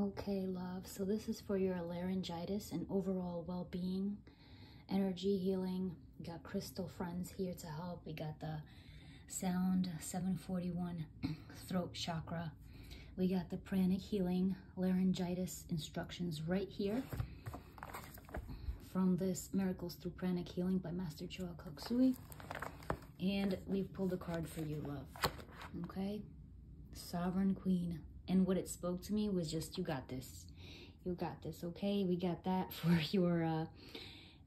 Okay, love. So this is for your laryngitis and overall well-being, energy healing. We got crystal friends here to help. We got the sound 741 throat chakra. We got the pranic healing laryngitis instructions right here from this Miracles Through Pranic Healing by Master Choa Kok Sui. And we've pulled a card for you, love. Okay? Sovereign Queen. And what it spoke to me was just, you got this. You got this, okay? We got that for your uh,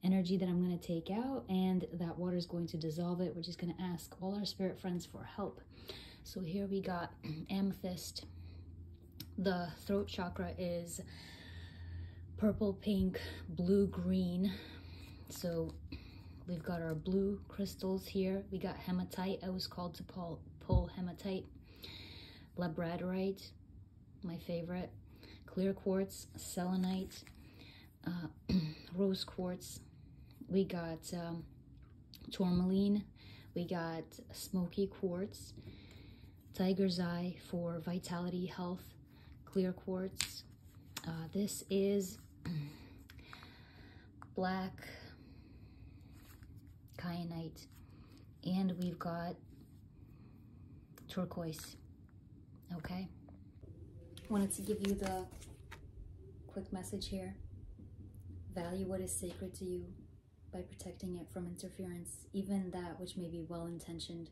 energy that I'm going to take out. And that water is going to dissolve it. We're just going to ask all our spirit friends for help. So here we got amethyst. The throat chakra is purple, pink, blue, green. So we've got our blue crystals here. We got hematite. I was called to pull, pull hematite. Labradorite, my favorite. Clear quartz, selenite, uh, rose quartz. We got um, tourmaline. We got smoky quartz. Tiger's eye for vitality, health. Clear quartz. Uh, this is black kyanite. And we've got turquoise. Okay. Wanted to give you the quick message here. Value what is sacred to you by protecting it from interference, even that which may be well-intentioned.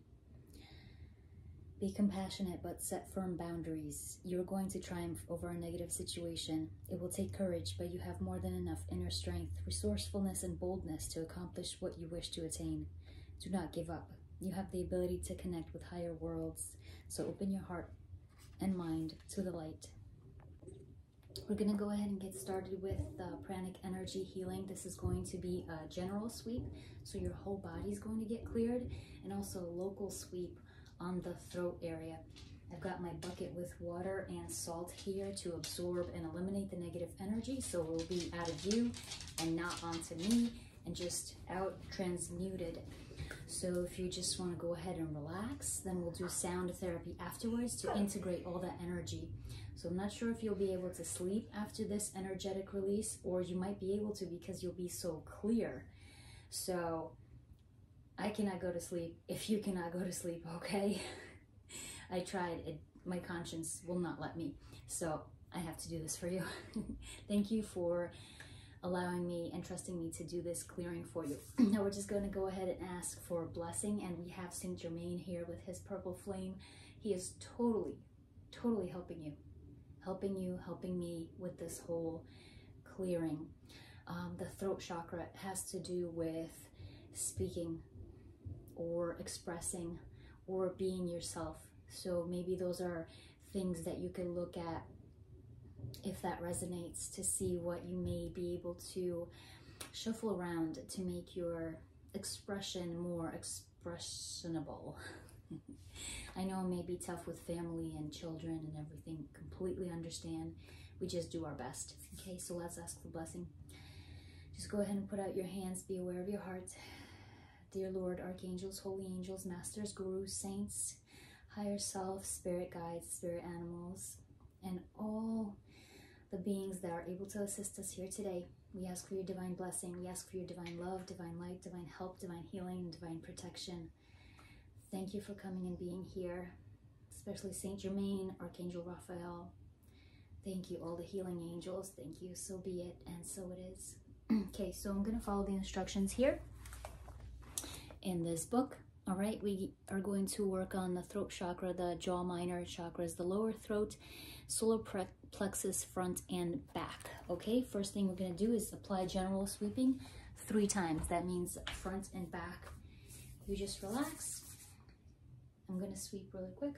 Be compassionate, but set firm boundaries. You're going to triumph over a negative situation. It will take courage, but you have more than enough inner strength, resourcefulness, and boldness to accomplish what you wish to attain. Do not give up. You have the ability to connect with higher worlds, so open your heart and mind to the light. We're going to go ahead and get started with the pranic energy healing. This is going to be a general sweep, so your whole body is going to get cleared, and also a local sweep on the throat area. I've got my bucket with water and salt here to absorb and eliminate the negative energy so it will be out of you and not onto me and just out transmuted. So if you just want to go ahead and relax, then we'll do sound therapy afterwards to integrate all that energy. So I'm not sure if you'll be able to sleep after this energetic release or you might be able to because you'll be so clear. So I cannot go to sleep if you cannot go to sleep, okay? I tried, it, my conscience will not let me. So I have to do this for you. Thank you for allowing me and trusting me to do this clearing for you. now we're just going to go ahead and ask for a blessing and we have Saint Germain here with his purple flame. He is totally, totally helping you, helping you, helping me with this whole clearing. Um, the throat chakra has to do with speaking or expressing or being yourself. So maybe those are things that you can look at if that resonates to see what you may be able to shuffle around to make your expression more expressionable. I know it may be tough with family and children and everything. Completely understand. We just do our best. Okay, so let's ask for blessing. Just go ahead and put out your hands. Be aware of your heart. Dear Lord, archangels, holy angels, masters, gurus, saints, higher self, spirit guides, spirit animals, and all the beings that are able to assist us here today. We ask for your divine blessing. We ask for your divine love, divine light, divine help, divine healing, and divine protection. Thank you for coming and being here, especially Saint Germain, Archangel Raphael. Thank you, all the healing angels. Thank you. So be it, and so it is. okay, so I'm going to follow the instructions here in this book. All right, we are going to work on the throat chakra, the jaw minor chakras, the lower throat, solar plexus, front and back. Okay, first thing we're to do is apply general sweeping three times. That means front and back. You just relax. I'm to sweep really quick.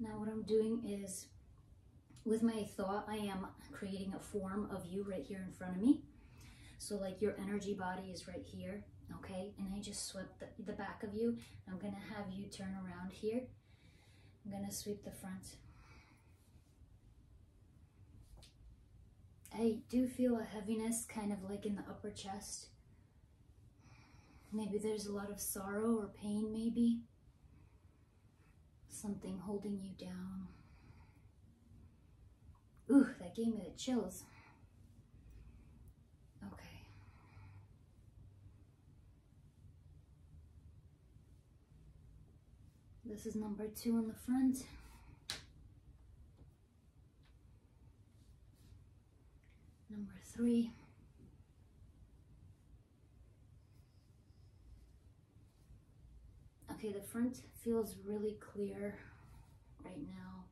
Now what I'm doing is, with my thought, I am creating a form of you right here in front of me. So like your energy body is right here, okay? And I just swept the, the back of you. I'm gonna have you turn around here. I'm gonna sweep the front. I do feel a heaviness kind of like in the upper chest. Maybe there's a lot of sorrow or pain, maybe. Something holding you down. Ooh, that gave me the chills. Okay. This is number two on the front. Number three. Okay, the front feels really clear right now.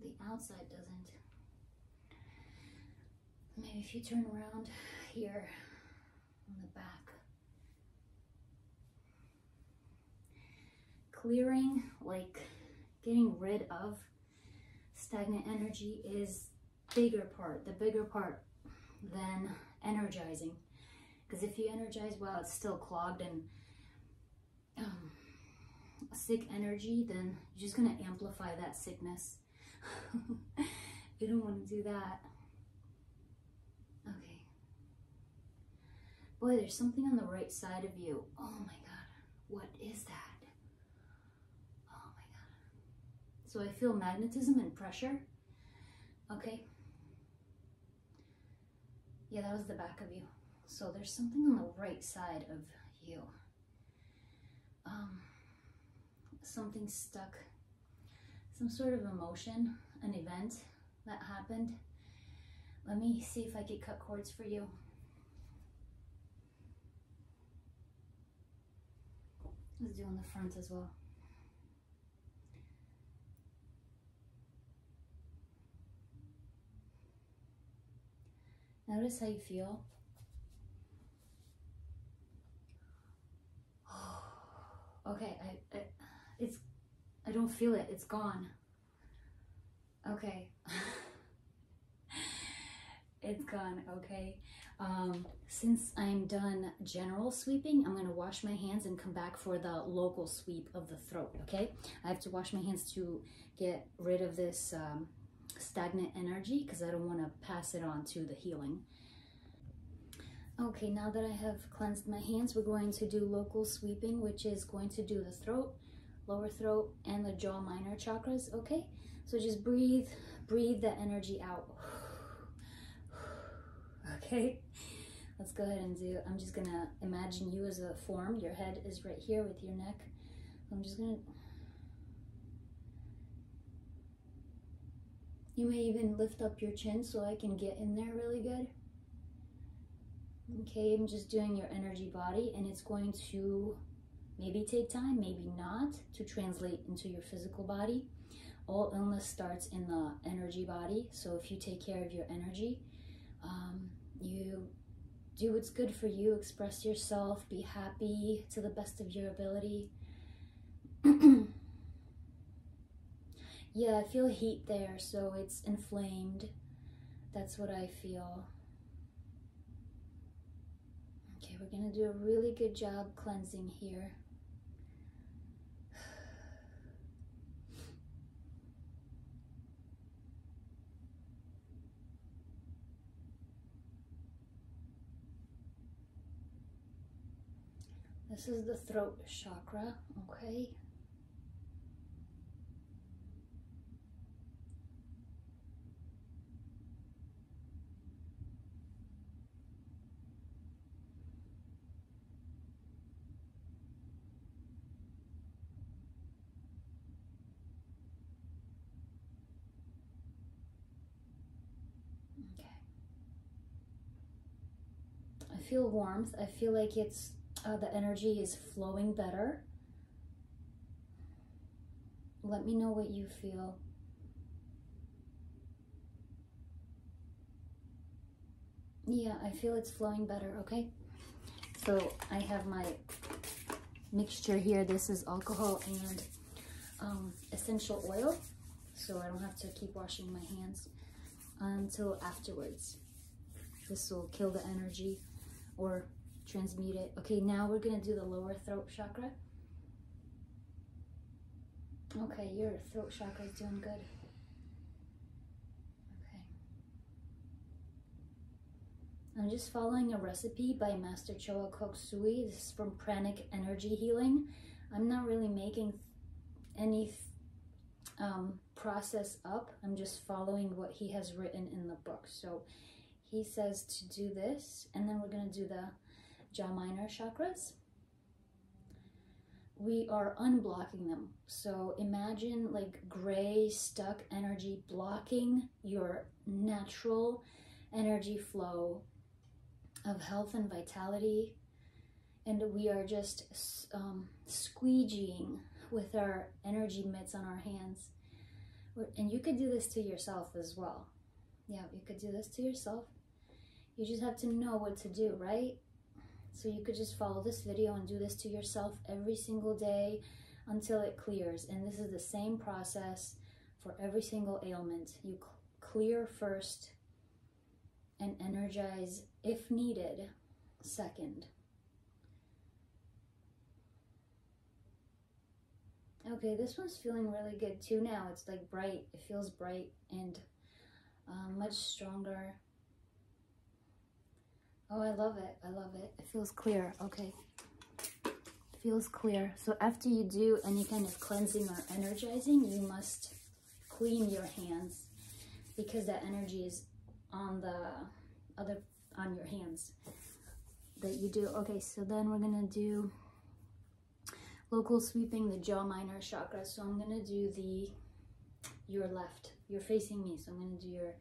The outside doesn't. Maybe if you turn around here on the back. Clearing, like getting rid of stagnant energy is bigger part, the bigger part than energizing. Because if you energize while it's still clogged and um, sick energy, then you're just going to amplify that sickness. you don't want to do that. Okay. Boy, there's something on the right side of you. Oh my God. What is that? Oh my God. So I feel magnetism and pressure. Okay. Yeah, that was the back of you. So there's something on the right side of you um, something stuck, some sort of emotion, an event that happened. Let me see if I could cut cords for you. Let's do on the front as well. Notice how you feel. Okay, I, I, I don't feel it. It's gone. Okay. it's gone, okay. Um, since I'm done general sweeping, I'm going to wash my hands and come back for the local sweep of the throat, okay? I have to wash my hands to get rid of this um, stagnant energy because I don't want to pass it on to the healing. Okay, now that I have cleansed my hands, we're going to do local sweeping, which is going to do the throat, lower throat, and the jaw minor chakras, okay? So just breathe, breathe the energy out. okay? Let's go ahead and do, I'm just gonna imagine you as a form. Your head is right here with your neck. I'm just gonna, you may even lift up your chin so I can get in there really good. Okay, I'm just doing your energy body and it's going to maybe take time, maybe not, to translate into your physical body. All illness starts in the energy body. So if you take care of your energy, um, you do what's good for you, express yourself, be happy to the best of your ability. yeah, I feel heat there, so it's inflamed. That's what I feel. Okay, we're to do a really good job cleansing here. This is the throat chakra, okay? Okay. I feel warmth. I feel like it's uh, the energy is flowing better. Let me know what you feel. Yeah, I feel it's flowing better, okay? So I have my mixture here. This is alcohol and um, essential oil so I don't have to keep washing my hands until afterwards. This will kill the energy or transmute it. Okay, now we're gonna do the lower throat chakra. Okay, your throat chakra is doing good. Okay. I'm just following a recipe by Master Choa Kok Sui. This is from Pranic Energy Healing. I'm not really making any um, process up. I'm just following what he has written in the book. So he says to do this, and then we're to do the jaw minor chakras. We are unblocking them. So imagine like gray stuck energy blocking your natural energy flow of health and vitality. And we are just um, squeegeeing with our energy mitts on our hands. And you could do this to yourself as well. Yeah, you could do this to yourself. You just have to know what to do, right? So you could just follow this video and do this to yourself every single day until it clears. And this is the same process for every single ailment. You cl clear first and energize if needed second. Okay, this one's feeling really good too now. It's like bright. It feels bright and um, much stronger. Oh, I love it. I love it. It feels clear. Okay. It feels clear. So after you do any kind of cleansing or energizing, you must clean your hands because that energy is on the other, on your hands that you do. Okay, so then we're going to do local sweeping the jaw minor chakra. So I'm going to do the, your left. You're facing me, so I'm to do your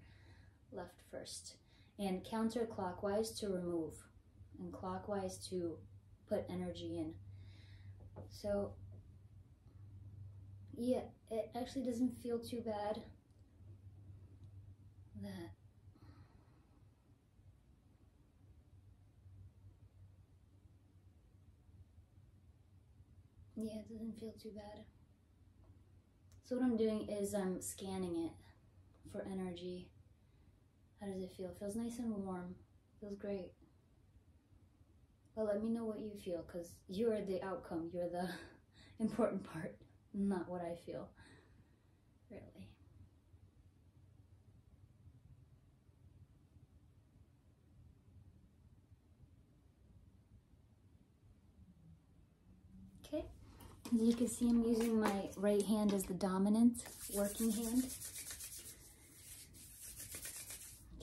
left first. And counterclockwise to remove and clockwise to put energy in. So yeah, it actually doesn't feel too bad that Yeah, it doesn't feel too bad. So what I'm doing is I'm scanning it for energy. How does it feel? It feels nice and warm. Feels great. Well, let me know what you feel because you're the outcome. You're the important part, not what I feel. Really. Okay. As you can see, I'm using my right hand as the dominant working hand.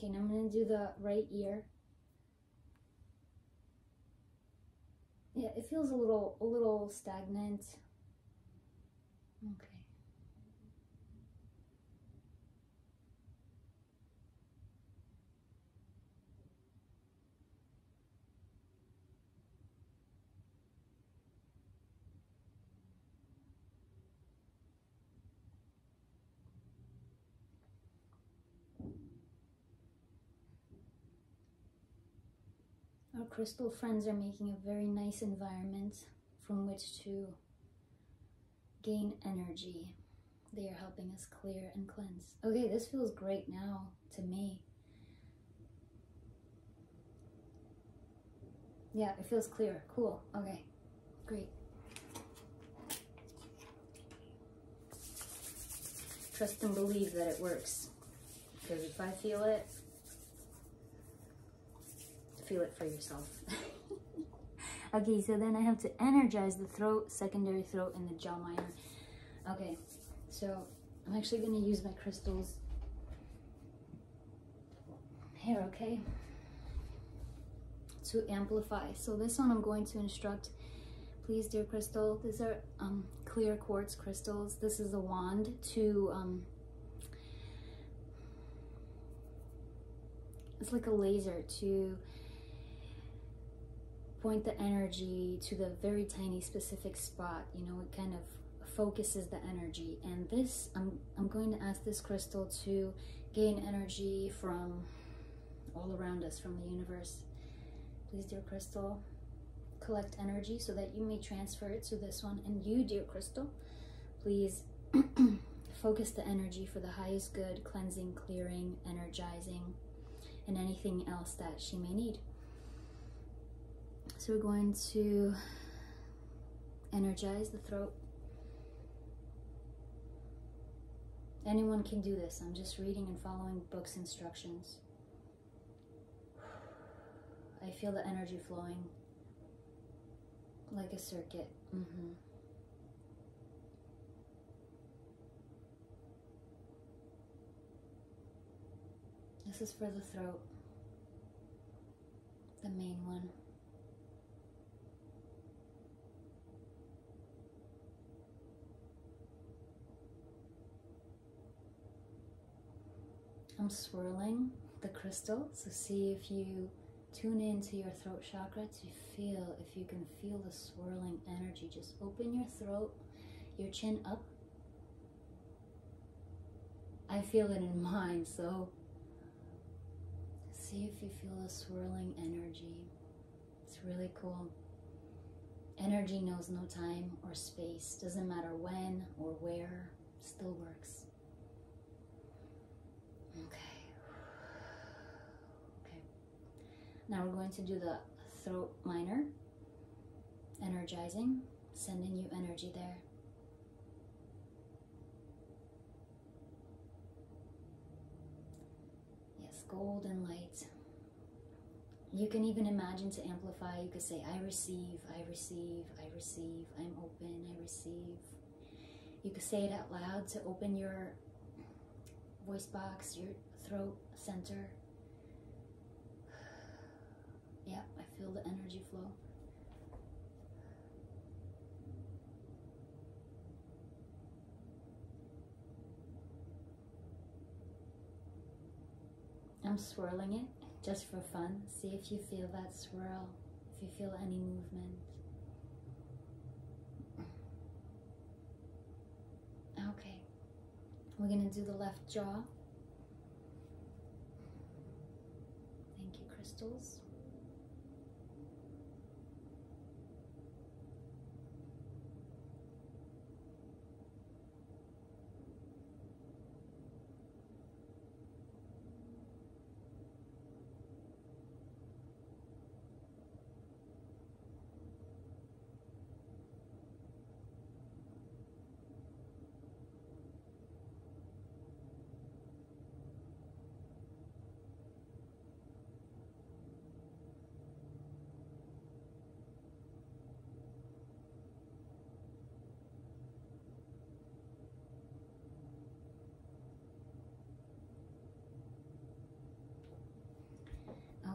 Okay, now I'm going to do the right ear. Yeah, it feels a little, a little stagnant. Okay. Our crystal friends are making a very nice environment from which to gain energy. They are helping us clear and cleanse. Okay, this feels great now to me. Yeah, it feels clear. Cool. Okay, great. Trust and believe that it works. Because if I feel it, feel it for yourself. okay, so then I have to energize the throat, secondary throat, and the jaw minor. Okay, so I'm actually going to use my crystals here, okay? To amplify. So this one I'm going to instruct, please dear crystal, these are um, clear quartz crystals. This is a wand to, um, it's like a laser to point the energy to the very tiny specific spot you know it kind of focuses the energy. And this I'm, I'm going to ask this crystal to gain energy from all around us from the universe. Please dear crystal collect energy so that you may transfer it to this one. And you dear crystal Please focus the energy for the highest good, cleansing, clearing, energizing, and anything else that she may need. So we're going to energize the throat. Anyone can do this. I'm just reading and following books instructions. I feel the energy flowing like a circuit. Mm -hmm. This is for the throat, the main one. Swirling the crystal, so see if you tune into your throat chakra to feel if you can feel the swirling energy. Just open your throat, your chin up. I feel it in mine, so see if you feel the swirling energy. It's really cool. Energy knows no time or space. Doesn't matter when or where, still works. Okay. Okay. Now we're going to do the throat liner. Energizing, sending you energy there. Yes, golden light. You can even imagine to amplify, you could say, I receive, I receive, I receive, I'm open, I receive. You could say it out loud to open your voice box, your throat center. Yeah, I feel the energy flow. I'm swirling it just for fun. See if you feel that swirl, if you feel any movement. Okay, we're gonna do the left jaw. Thank you, crystals.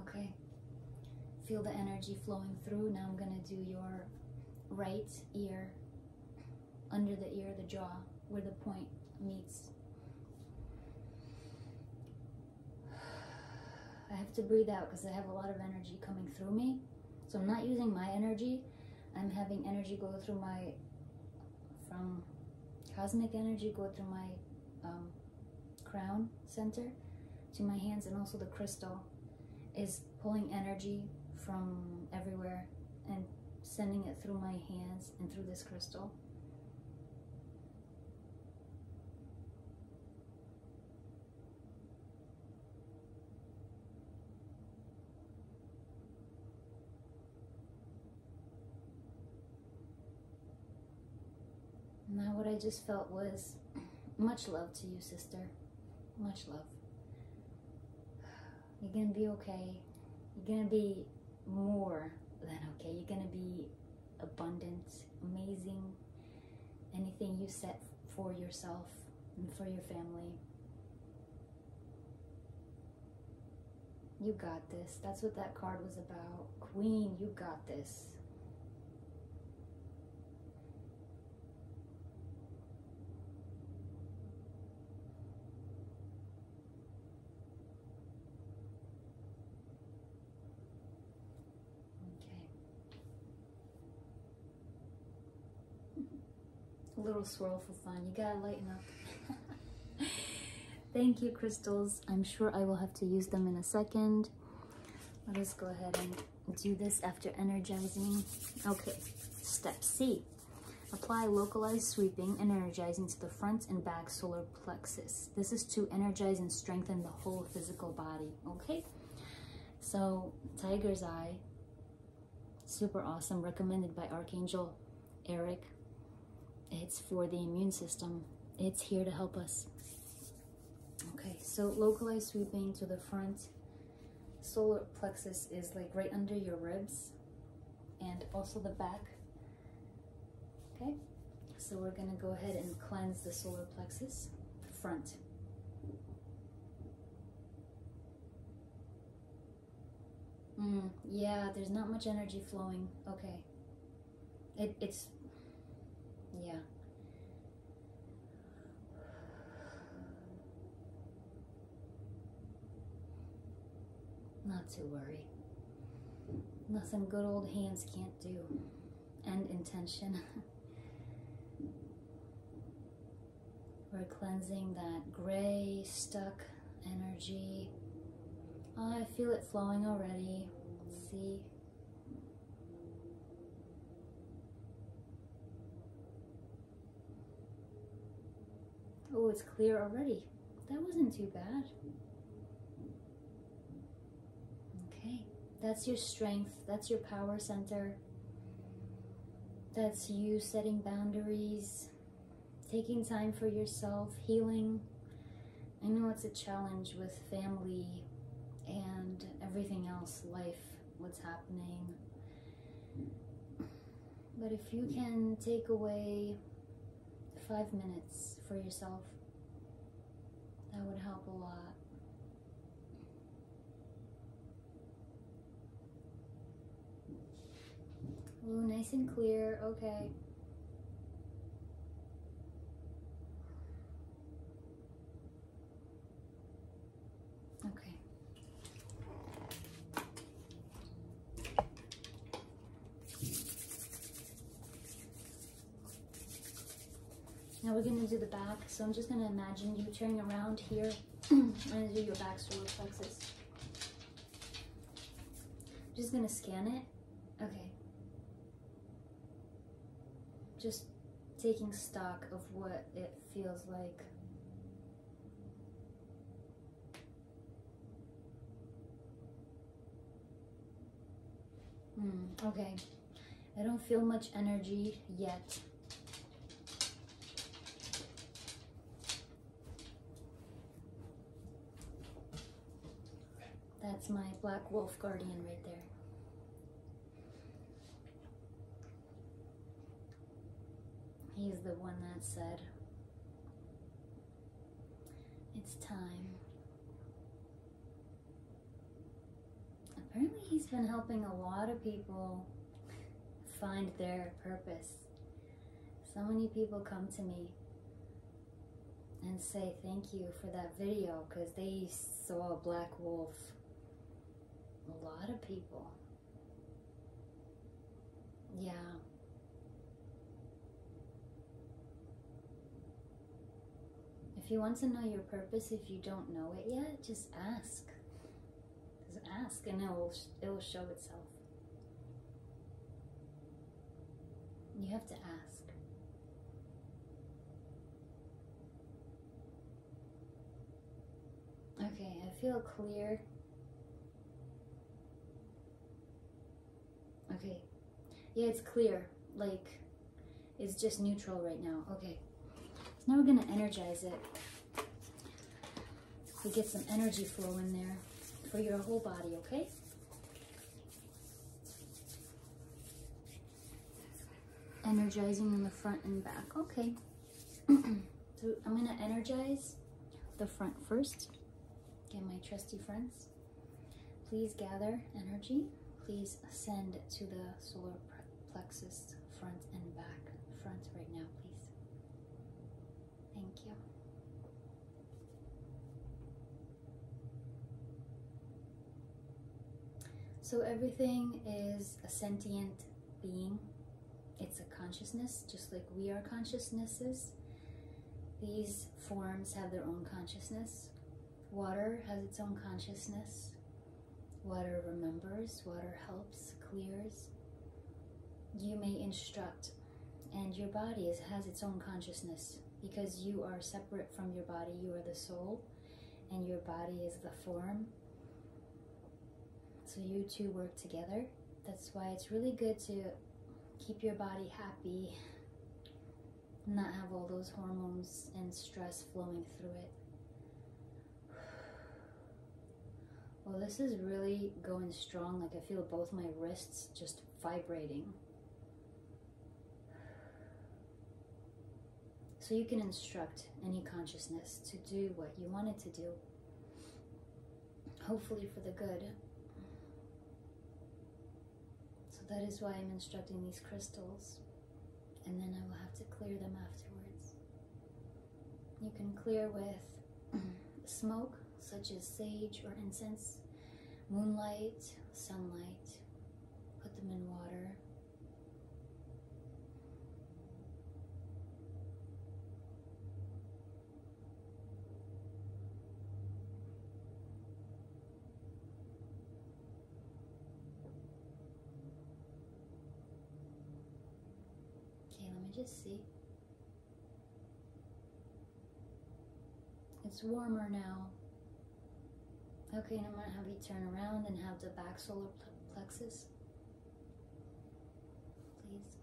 Okay. Feel the energy flowing through. Now I'm going to do your right ear, under the ear, the jaw, where the point meets. I have to breathe out because I have a lot of energy coming through me. So I'm not using my energy. I'm having energy go through my, from cosmic energy go through my um, crown center to my hands and also the crystal is pulling energy from everywhere and sending it through my hands and through this crystal. Now what I just felt was much love to you, sister. Much love. You're to be okay. You're to be more than okay. You're going to be abundant, amazing. Anything you set for yourself and for your family. You got this. That's what that card was about. Queen, you got this. a little swirl for fun. You gotta lighten up. Thank you, crystals. I'm sure I will have to use them in a second. Let us go ahead and do this after energizing. Okay, step C. Apply localized sweeping and energizing to the front and back solar plexus. This is to energize and strengthen the whole physical body, okay? So, Tiger's Eye, super awesome, recommended by Archangel Eric. It's for the immune system. It's here to help us. Okay, so localized sweeping to the front. Solar plexus is like right under your ribs and also the back. Okay, so we're gonna go ahead and cleanse the solar plexus front. Mm, yeah, there's not much energy flowing. Okay. It, it's, yeah. Not to worry. Nothing good old hands can't do. And intention. We're cleansing that gray, stuck energy. I feel it flowing already. See? Oh, it's clear already. That wasn't too bad. Okay, that's your strength. That's your power center. That's you setting boundaries, taking time for yourself, healing. I know it's a challenge with family and everything else, life, what's happening. But if you can take away five minutes for yourself, that would help a lot. Ooh, nice and clear. Okay. Okay. Now we're gonna do the back. So I'm just gonna imagine you turning around here. I'm gonna do your back solar plexus. Just gonna scan it. Okay. Just taking stock of what it feels like. Hmm, okay. I don't feel much energy yet. That's my black wolf guardian right there. He's the one that said, It's time. Apparently, he's been helping a lot of people find their purpose. So many people come to me and say thank you for that video because they saw a black wolf. A lot of people. Yeah. If you want to know your purpose, if you don't know it yet, just ask. Just ask, and it will it will show itself. You have to ask. Okay, I feel clear. Okay. Yeah, it's clear. Like, it's just neutral right now. Okay. So now we're going to energize it. We get some energy flow in there for your whole body, okay? Energizing in the front and back. Okay. so I'm going to energize the front first. Get my trusty friends. Please gather energy. Please ascend to the solar plexus front and back. Front right now, please. Thank you. So everything is a sentient being. It's a consciousness, just like we are consciousnesses. These forms have their own consciousness. Water has its own consciousness. Water remembers, water helps, clears. You may instruct and your body is, has its own consciousness because you are separate from your body. You are the soul, and your body is the form. So you two work together. That's why it's really good to keep your body happy, not have all those hormones and stress flowing through it. Well, this is really going strong. Like I feel both my wrists just vibrating. So you can instruct any consciousness to do what you want it to do, hopefully for the good. So that is why I'm instructing these crystals, and then I will have to clear them afterwards. You can clear with smoke, such as sage or incense, moonlight, sunlight, put them in water. Okay, let me just see. It's warmer now. Okay, and I'm gonna have you turn around and have the back solar plexus. Please.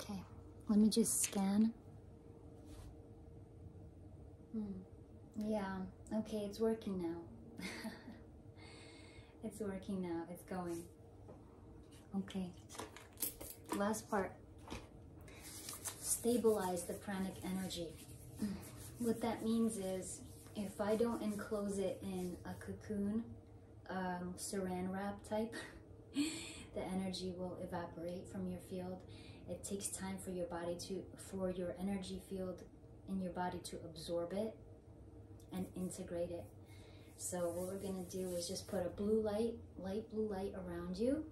Okay, let me just scan. Hmm. Yeah, okay, it's working now. it's working now, it's going. Okay, last part. Stabilize the pranic energy. What that means is if I don't enclose it in a cocoon, um, saran wrap type, the energy will evaporate from your field it takes time for your body to for your energy field in your body to absorb it and integrate it. So what we're going to do is just put a blue light light blue light around you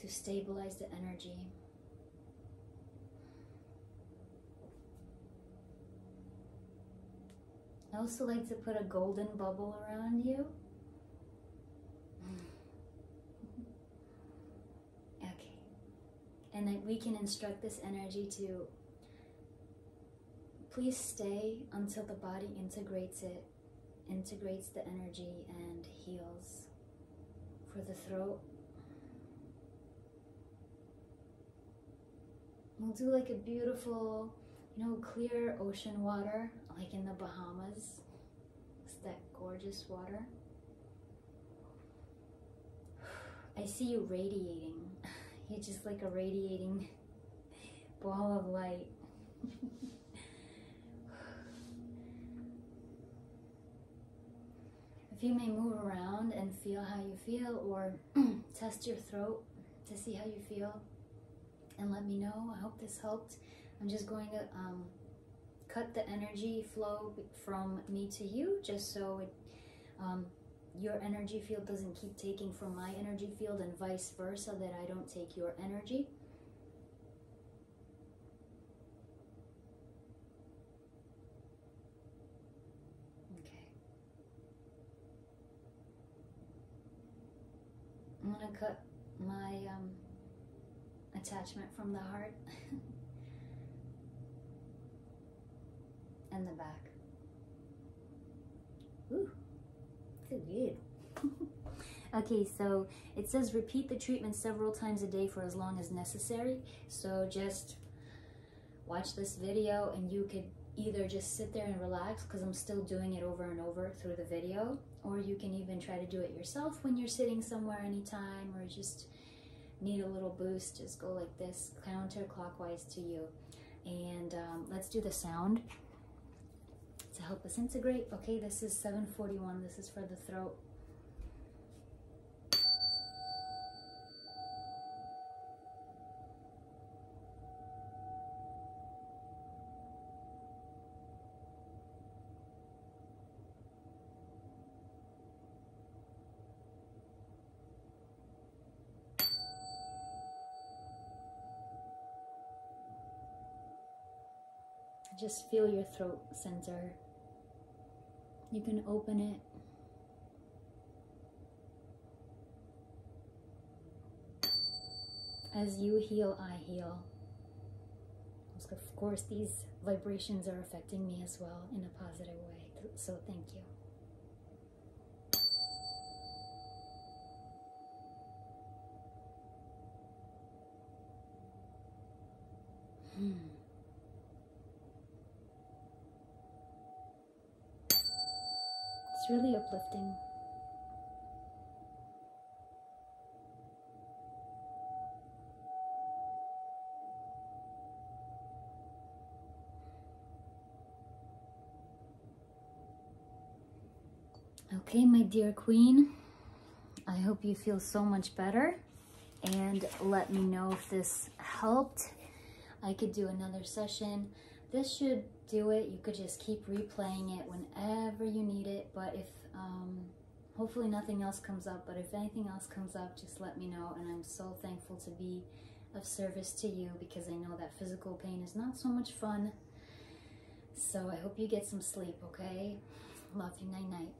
to stabilize the energy. I also like to put a golden bubble around you and that we can instruct this energy to please stay until the body integrates it, integrates the energy and heals. For the throat, we'll do like a beautiful, you know, clear ocean water, like in the Bahamas. It's that gorgeous water. I see you radiating. You're just like a radiating ball of light. if you may move around and feel how you feel or test your throat to see how you feel and let me know. I hope this helped. I'm just going to um, cut the energy flow from me to you just so it um, your energy field doesn't keep taking from my energy field and vice versa, that I don't take your energy. Okay. I'm going to cut my um, attachment from the heart and the back. Ooh. Good. Okay, so it says repeat the treatment several times a day for as long as necessary. So just watch this video and you could either just sit there and relax because I'm still doing it over and over through the video, or you can even try to do it yourself when you're sitting somewhere anytime or just need a little boost. Just go like this counterclockwise to you. And um, let's do the sound to help us integrate. Okay, this is 741. This is for the throat. Just feel your throat center. You can open it. As you heal, I heal. Of course, these vibrations are affecting me as well in a positive way. So thank you. Hmm. Really uplifting. Okay, my dear queen, I hope you feel so much better and let me know if this helped. I could do another session. This should do it. You could just keep replaying it whenever you need it. But if, um, hopefully nothing else comes up, but if anything else comes up, just let me know. And I'm so thankful to be of service to you because I know that physical pain is not so much fun. So I hope you get some sleep, okay? Love you, night night.